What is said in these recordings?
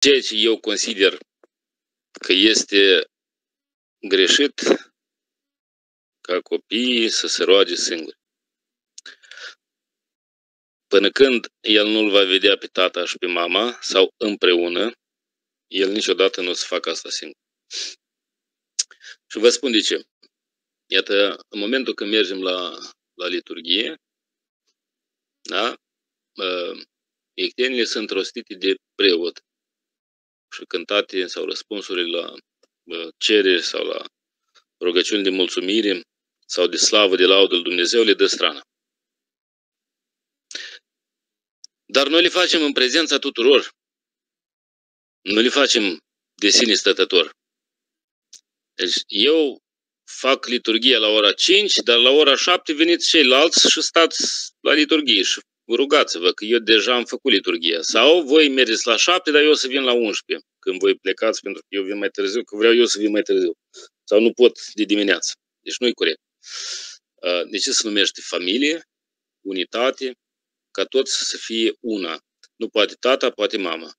ceea ce eu consider că este greșit ca copiii să se roage singuri. Până când el nu-l va vedea pe tata și pe mama sau împreună, el niciodată nu o să facă asta singur. Și vă spun de ce. Iată, în momentul când mergem la, la liturghie, da, ectenile sunt rostite de preot și cântate sau răspunsurile la cereri sau la rugăciuni de mulțumire sau de slavă, de laudă lui Dumnezeu, le dă strana. Dar noi le facem în prezența tuturor. Nu le facem de sine stătător. Deci eu fac liturghia la ora 5, dar la ora 7 veniți ceilalți și stați la liturghie și rugați-vă că eu deja am făcut liturghia. Sau voi mergeți la 7, dar eu o să vin la 11, când voi plecați, pentru că eu vin mai târziu, că vreau eu să vin mai târziu. Sau nu pot de dimineață. Deci nu-i corect. De ce se numește familie, unitate, ca toți să fie una. Nu poate tata, poate mama.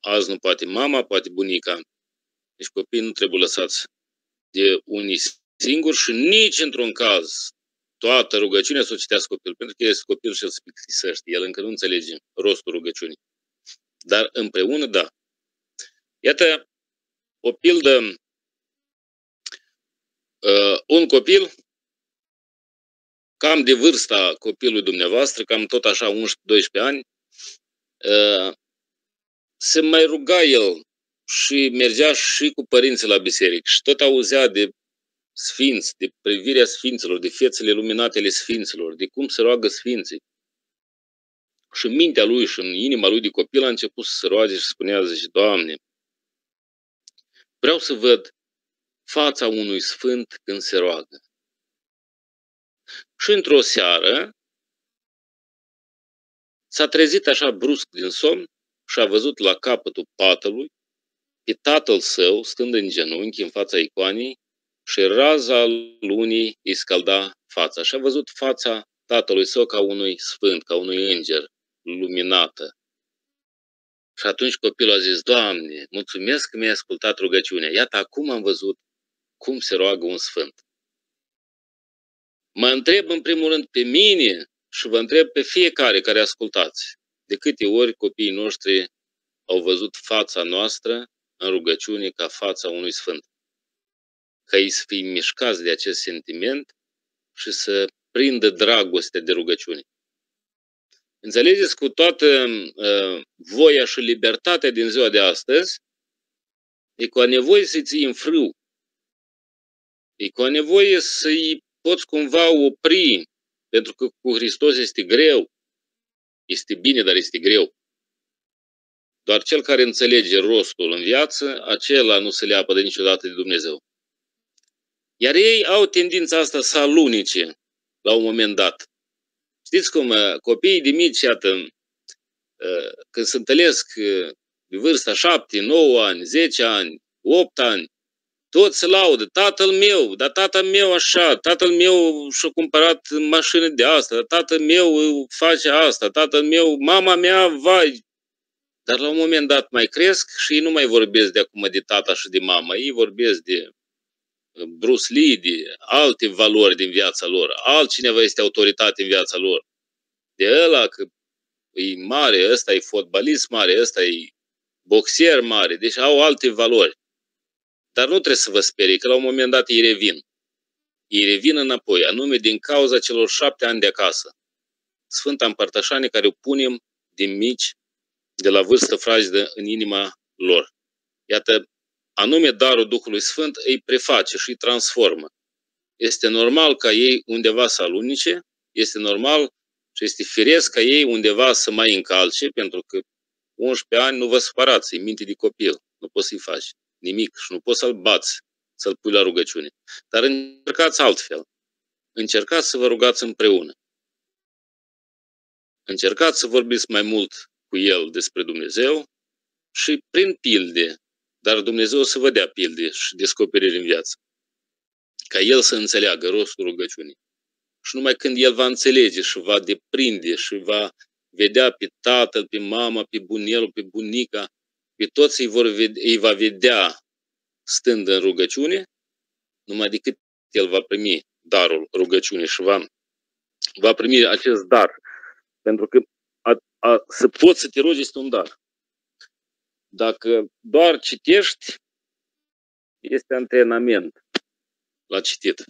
Azi nu poate mama, poate bunica. Deci copiii nu trebuie lăsați de unii singuri și nici într-un caz toată rugăciunea să o citească copil, pentru că este copil și el se plictisește, el încă nu înțelege rostul rugăciunii. Dar împreună, da. Iată o pildă, uh, un copil cam de vârsta copilului dumneavoastră, cam tot așa 11-12 ani, uh, se mai ruga el și mergea și cu părinții la biserică și tot auzea de sfinți, de privirea sfinților, de fețele luminate ale sfinților, de cum se roagă sfinții. Și în mintea lui și în inima lui de copil a început să se roage și spunea, zice, Doamne, vreau să văd fața unui sfânt când se roagă. Și într-o seară s-a trezit așa brusc din somn și a văzut la capătul patului pe tatăl său, stând în genunchi în fața icoanei, și raza lunii îi scalda fața. Și a văzut fața tatălui său ca unui sfânt, ca unui înger, luminată. Și atunci copilul a zis, Doamne, mulțumesc că mi-ai ascultat rugăciunea. Iată, acum am văzut cum se roagă un sfânt. Mă întreb în primul rând pe mine și vă întreb pe fiecare care ascultați. De câte ori copiii noștri au văzut fața noastră în rugăciune ca fața unui sfânt. Ca ei să fie mișcați de acest sentiment și să prindă dragostea de rugăciune. Înțelegeți cu toată uh, voia și libertatea din ziua de astăzi, e cu a nevoie să-ți ții în frâu. E cu a nevoie să-i poți cumva opri, pentru că cu Hristos este greu. Este bine, dar este greu. Doar cel care înțelege rostul în viață, acela nu se leapă de niciodată de Dumnezeu. Iar ei au tendința asta să alunice la un moment dat. Știți cum uh, copiii de mici, iată, uh, când se întâlnesc uh, de vârsta 7, 9 ani, 10 ani, 8 ani, toți se laudă, tatăl meu, dar tatăl meu așa, tatăl meu și-a cumpărat mașină de asta, tatăl meu face asta, tatăl meu, mama mea, vai, dar la un moment dat mai cresc și ei nu mai vorbesc de acum de tata și de mama, ei vorbesc de uh, Bruce Lee, de alte valori din viața lor, altcineva este autoritate în viața lor. De ăla că e mare, ăsta e fotbalist mare, ăsta e boxier mare, deci au alte valori. Dar nu trebuie să vă sperie, că la un moment dat ei revin. Ei revin înapoi, anume din cauza celor șapte ani de acasă. Sfânta Împărtășanie care o punem din mici de la vârstă fragedă în inima lor. Iată, anume darul Duhului Sfânt îi preface și îi transformă. Este normal ca ei undeva să alunice, este normal și este firesc ca ei undeva să mai încalce, pentru că 11 ani nu vă supărați, e minte de copil, nu poți să-i faci nimic și nu poți să-l bați, să-l pui la rugăciune. Dar încercați altfel. Încercați să vă rugați împreună. Încercați să vorbiți mai mult cu el despre Dumnezeu și prin pilde, dar Dumnezeu să vă dea pilde și descoperiri în viață. Ca el să înțeleagă rostul rugăciunii. Și numai când el va înțelege și va deprinde și va vedea pe tatăl, pe mama, pe bunelul, pe bunica, pe toți îi, vor vedea, îi va vedea stând în rugăciune, numai decât el va primi darul rugăciune și va, va primi acest dar. Pentru că a, a, să poți să te rogi este un dar. Dacă doar citești, este antrenament la citit.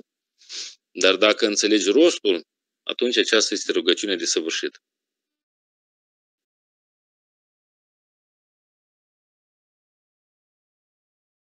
Dar dacă înțelegi rostul, atunci aceasta este rugăciune de săvârșit.